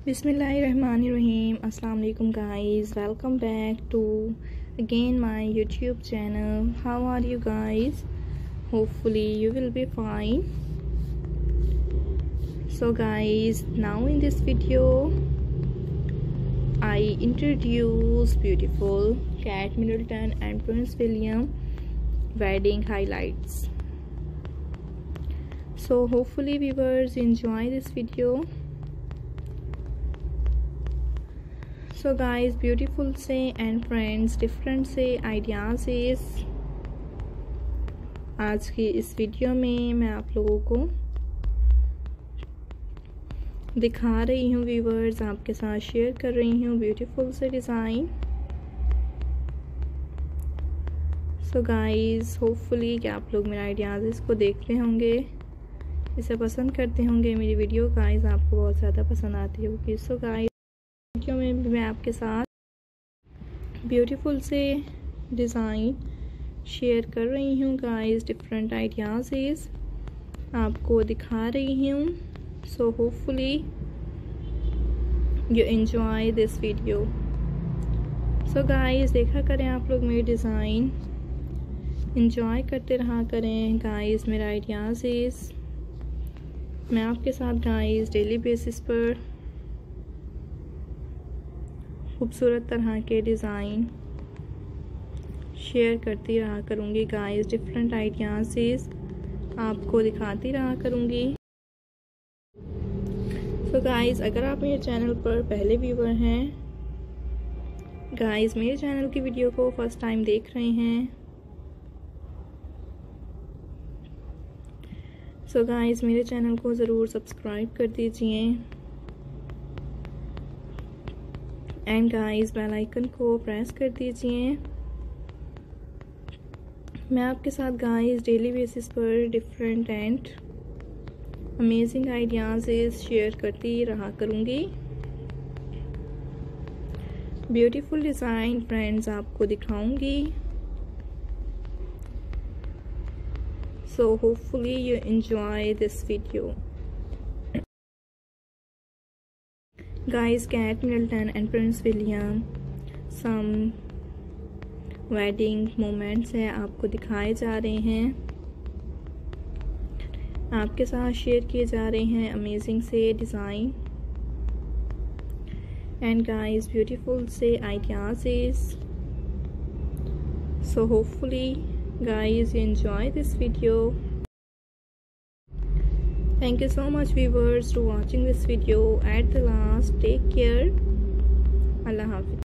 Bismillahirrahmanirrahim. Assalamu alaikum guys. Welcome back to again my YouTube channel. How are you guys? Hopefully you will be fine. So guys, now in this video I introduce beautiful Kate Middleton and Prince William wedding highlights. So hopefully viewers enjoy this video. So guys beautiful से and friends different से ideas इस, आज की इस video में मैं आप लोगों को दिखा रही हूँ व्यूवर्स आपके साथ शेयर कर रही हूँ ब्यूटीफुल से डिज़ाइन सो गाइस होपफुली कि आप लोग मेरे आइडियाज़ इसको देखते होंगे, इसे पसंद करते होंगे मेरी वीडियो गाइस आपको बहुत ज़्यादा पसंद आती होगी। सो गाइस वीडियो में मैं आपके साथ ब्यूटीफुल से डिज़ाइन शेयर कर रही हूँ गाइस डिफरेंट आइडियाज़ आपको दिखा रही हूँ। So hopefully you enjoy this video so guys देखा करें आप लोग मेरी डिज़ाइन इंजॉय करते रहा करें गाइस मेरा आइडियाज़ मैं आपके साथ गाइस डेली बेसिस पर खूबसूरत तरह के डिज़ाइन शेयर करती रहा करूँगी गाइस डिफरेंट आइडियाज़ आपको दिखाती रहा करूँगी। So गाइस अगर आप मेरे चैनल पर पहले व्यूवर हैं गाइस मेरे चैनल की वीडियो को फ़र्स्ट टाइम देख रहे हैं। सो so गाइस मेरे चैनल को ज़रूर सब्सक्राइब कर दीजिए। एंड गाइस बेल आइकन को प्रेस कर दीजिए। मैं आपके साथ गाइस डेली बेसिस पर different and amazing ideas share करती रहा करूँगी। ब्यूटीफुल डिज़ाइन फ्रेंड्स आपको दिखाऊँगी। So hopefully you enjoy this video guys Kate Middleton and Prince William, some wedding moments हैं आपको दिखाए जा रहे हैं। आपके साथ शेयर किए जा रहे हैं अमेजिंग से डिज़ाइन एंड गाइस ब्यूटीफुल से ideas so hopefully guys, you enjoy this video thank you so much viewers to watching this video. At the last take care. Allah hafiz